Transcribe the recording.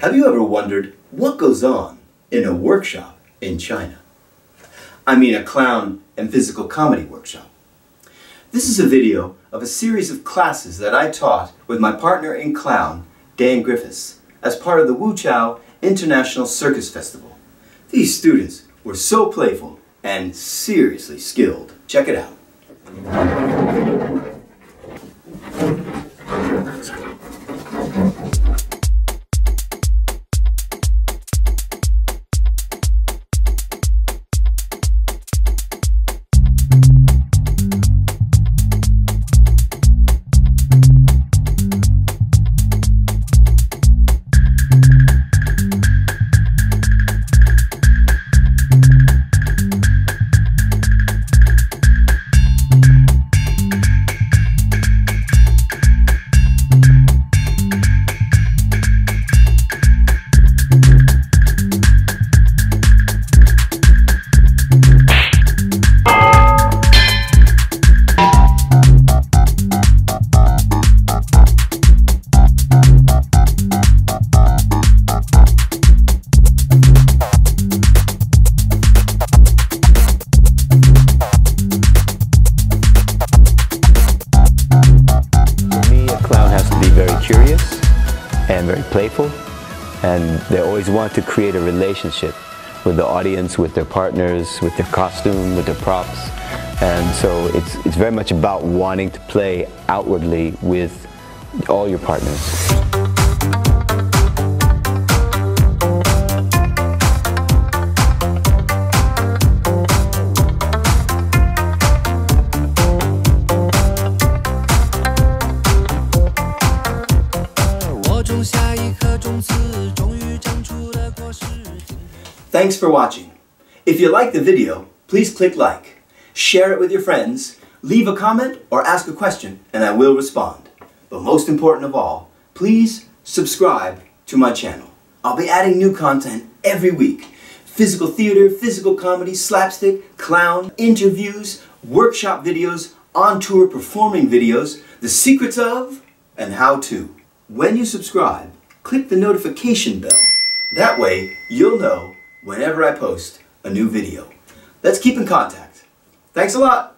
Have you ever wondered what goes on in a workshop in China? I mean a clown and physical comedy workshop. This is a video of a series of classes that I taught with my partner in clown, Dan Griffiths, as part of the Wuqiao International Circus Festival. These students were so playful and seriously skilled. Check it out. Curious and very playful, and they always want to create a relationship with the audience, with their partners, with their costume, with their props. And so it's, it's very much about wanting to play outwardly with all your partners. Thanks for watching. If you like the video, please click like, share it with your friends, leave a comment or ask a question and I will respond. But most important of all, please subscribe to my channel. I'll be adding new content every week. Physical theater, physical comedy, slapstick, clown, interviews, workshop videos, on-tour performing videos, the secrets of, and how to. When you subscribe, click the notification bell. That way, you'll know whenever I post a new video. Let's keep in contact. Thanks a lot.